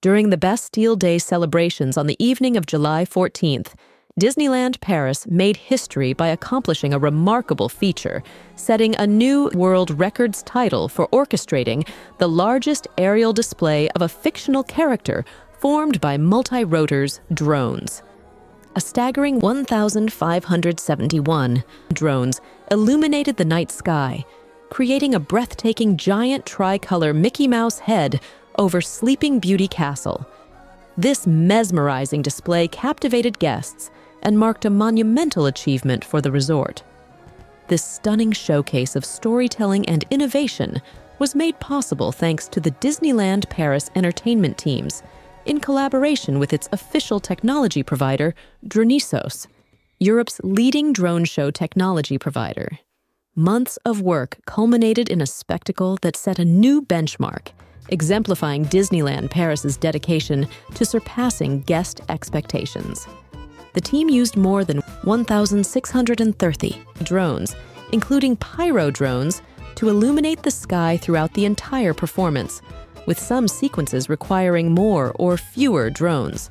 During the Bastille Day celebrations on the evening of July 14th, Disneyland Paris made history by accomplishing a remarkable feature, setting a new world records title for orchestrating the largest aerial display of a fictional character formed by multi-rotors drones. A staggering 1,571 drones illuminated the night sky, creating a breathtaking giant tricolor Mickey Mouse head over Sleeping Beauty Castle. This mesmerizing display captivated guests and marked a monumental achievement for the resort. This stunning showcase of storytelling and innovation was made possible thanks to the Disneyland Paris entertainment teams, in collaboration with its official technology provider, Dronisos, Europe's leading drone show technology provider. Months of work culminated in a spectacle that set a new benchmark exemplifying Disneyland Paris's dedication to surpassing guest expectations. The team used more than 1,630 drones, including pyro drones, to illuminate the sky throughout the entire performance, with some sequences requiring more or fewer drones.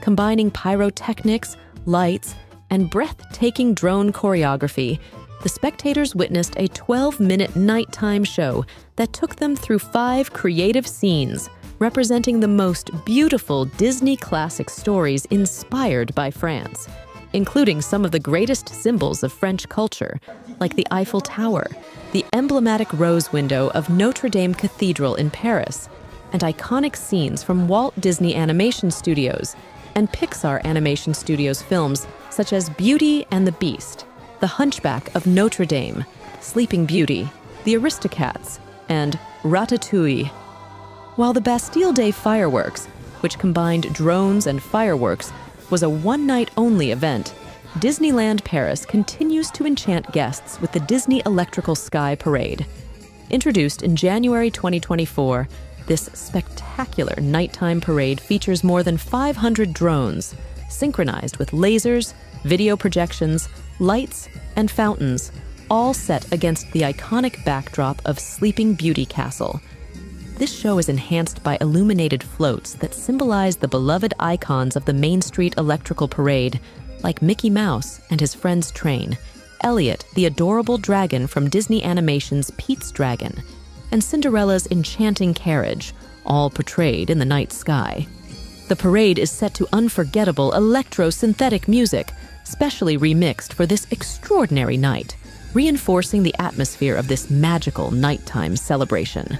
Combining pyrotechnics, lights, and breathtaking drone choreography, the spectators witnessed a 12 minute nighttime show that took them through five creative scenes representing the most beautiful Disney classic stories inspired by France, including some of the greatest symbols of French culture, like the Eiffel Tower, the emblematic rose window of Notre Dame Cathedral in Paris, and iconic scenes from Walt Disney Animation Studios and Pixar Animation Studios films such as Beauty and the Beast, The Hunchback of Notre Dame, Sleeping Beauty, The Aristocats, and Ratatouille. While the Bastille Day fireworks, which combined drones and fireworks, was a one night only event, Disneyland Paris continues to enchant guests with the Disney Electrical Sky Parade. Introduced in January 2024, this spectacular nighttime parade features more than 500 drones, synchronized with lasers, video projections, lights, and fountains, all set against the iconic backdrop of Sleeping Beauty Castle. This show is enhanced by illuminated floats that symbolize the beloved icons of the Main Street Electrical Parade, like Mickey Mouse and his friend's train, Elliott, the adorable dragon from Disney Animation's Pete's Dragon, and Cinderella's enchanting carriage, all portrayed in the night sky. The parade is set to unforgettable electro synthetic music, specially remixed for this extraordinary night reinforcing the atmosphere of this magical nighttime celebration.